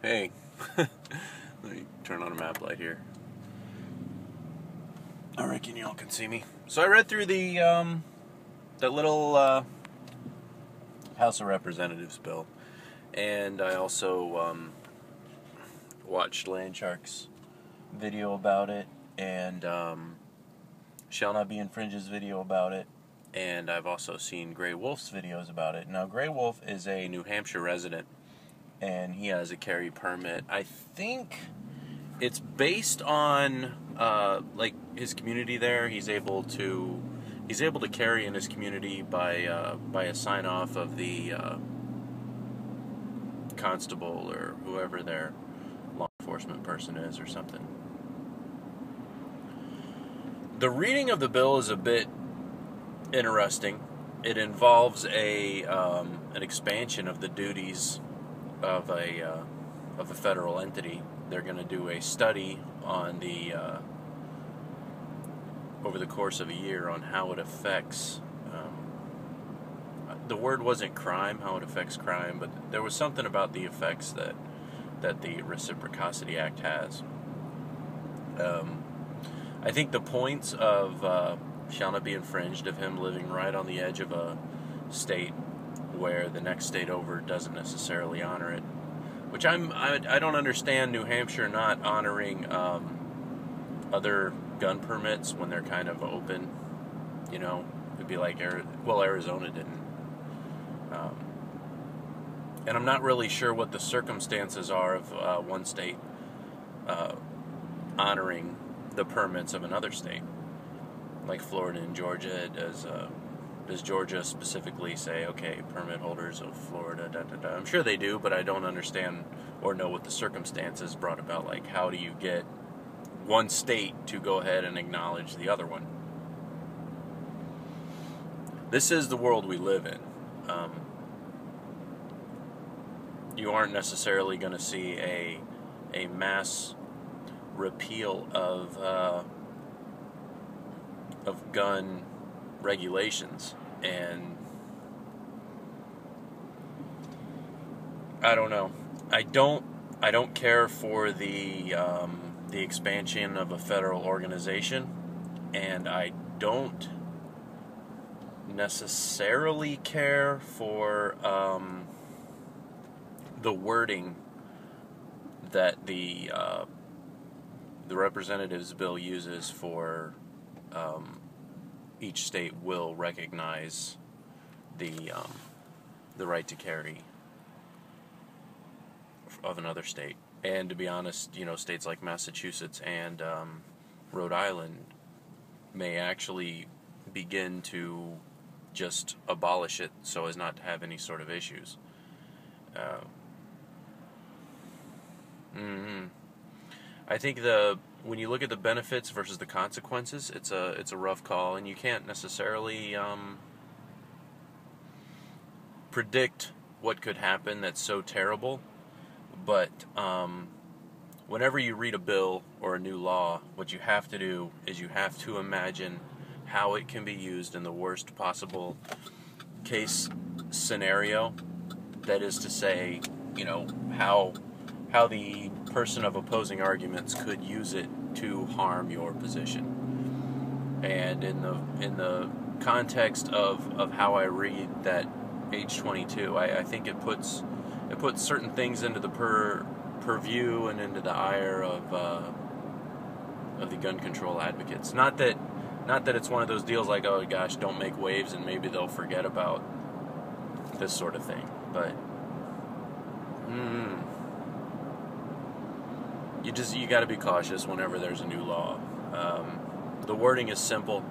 Hey, let me turn on a map light here. I reckon y'all can see me. So I read through the um, that little uh, House of Representatives bill, and I also um, watched Landshark's video about it, and um, Shall Not Be Infringe's video about it, and I've also seen Grey Wolf's videos about it. Now, Grey Wolf is a New Hampshire resident and he has a carry permit. I think it's based on uh, like his community there. He's able to he's able to carry in his community by uh, by a sign off of the uh, constable or whoever their law enforcement person is or something. The reading of the bill is a bit interesting. It involves a um, an expansion of the duties of a uh, of a federal entity. They're going to do a study on the uh, over the course of a year on how it affects. Um, the word wasn't crime, how it affects crime, but there was something about the effects that that the Reciprocity Act has. Um, I think the points of uh, shall not be infringed of him living right on the edge of a state where the next state over doesn't necessarily honor it. Which I'm I, I don't understand New Hampshire not honoring um, other gun permits when they're kind of open. You know, it'd be like well Arizona didn't. Um, and I'm not really sure what the circumstances are of uh, one state uh, honoring the permits of another state, like Florida and Georgia does. Uh, does Georgia specifically say, okay, permit holders of Florida, da da da? I'm sure they do, but I don't understand or know what the circumstances brought about. Like, how do you get one state to go ahead and acknowledge the other one? This is the world we live in. Um, you aren't necessarily going to see a a mass repeal of uh, of gun regulations and I don't know. I don't I don't care for the um, the expansion of a federal organization, and I don't necessarily care for um, the wording that the uh, the representatives bill uses for um, each state will recognize the um, the right to carry of another state. And to be honest, you know, states like Massachusetts and um, Rhode Island may actually begin to just abolish it so as not to have any sort of issues. Uh, mm-hmm. I think the when you look at the benefits versus the consequences, it's a it's a rough call, and you can't necessarily um, predict what could happen that's so terrible. But um, whenever you read a bill or a new law, what you have to do is you have to imagine how it can be used in the worst possible case scenario. That is to say, you know how how the person of opposing arguments could use it to harm your position. And in the in the context of, of how I read that H22, I, I think it puts it puts certain things into the per purview and into the ire of uh, of the gun control advocates. Not that not that it's one of those deals like oh gosh, don't make waves and maybe they'll forget about this sort of thing, but. Mm, you just you got to be cautious whenever there's a new law. Um, the wording is simple.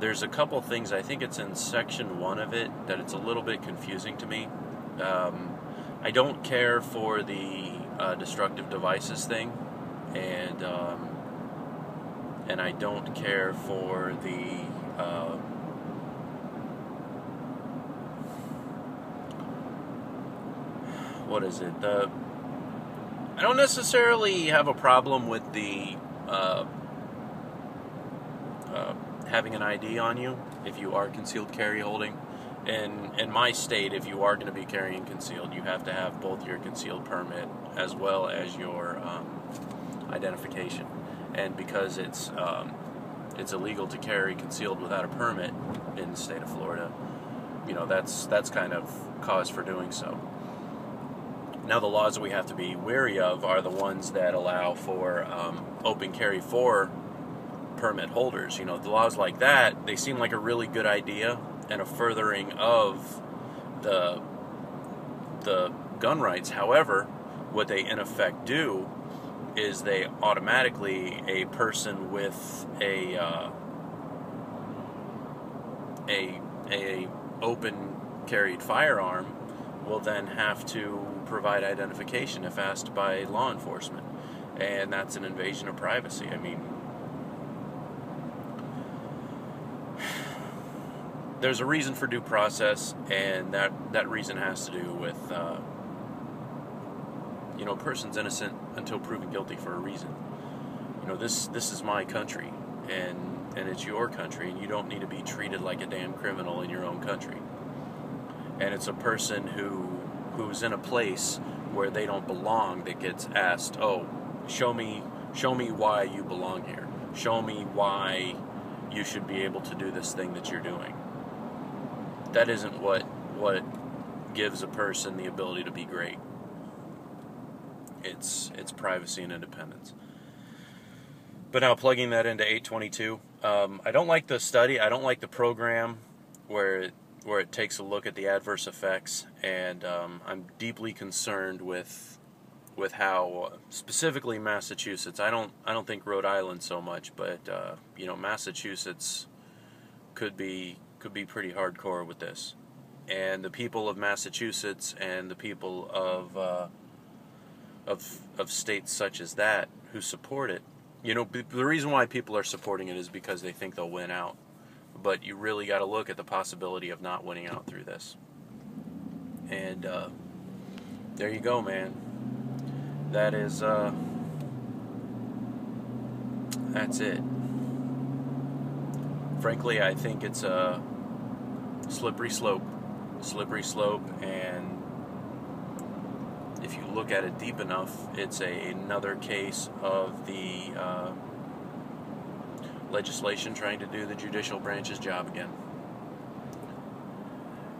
There's a couple things I think it's in section one of it that it's a little bit confusing to me. Um, I don't care for the uh, destructive devices thing, and um, and I don't care for the uh, what is it the I don't necessarily have a problem with the uh, uh, having an ID on you if you are concealed carry holding. in in my state, if you are going to be carrying concealed, you have to have both your concealed permit as well as your um, identification. And because it's um, it's illegal to carry concealed without a permit in the state of Florida, you know that's that's kind of cause for doing so. Now, the laws that we have to be wary of are the ones that allow for um, open carry for permit holders. You know, the laws like that, they seem like a really good idea and a furthering of the the gun rights. However, what they in effect do is they automatically a person with a uh, a a open carried firearm will then have to provide identification if asked by law enforcement, and that's an invasion of privacy. I mean, there's a reason for due process, and that that reason has to do with uh, you know, a person's innocent until proven guilty for a reason. You know, this this is my country, and and it's your country, and you don't need to be treated like a damn criminal in your own country. And it's a person who who's in a place where they don't belong that gets asked, "Oh, show me show me why you belong here. Show me why you should be able to do this thing that you're doing." that isn't what what gives a person the ability to be great. It's it's privacy and independence. But now plugging that into 822, um, I don't like the study. I don't like the program where where it takes a look at the adverse effects, and um, I'm deeply concerned with with how specifically Massachusetts. I don't I don't think Rhode Island so much, but uh, you know Massachusetts could be could be pretty hardcore with this. And the people of Massachusetts and the people of uh, of of states such as that who support it, you know, the reason why people are supporting it is because they think they'll win out. But you really got to look at the possibility of not winning out through this. And uh, there you go, man. That is uh, that's it frankly, I think it's a slippery slope, slippery slope, and if you look at it deep enough, it's a, another case of the uh, legislation trying to do the judicial branch's job again.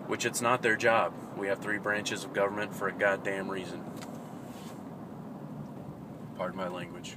Which it's not their job. We have three branches of government for a goddamn reason. Pardon my language.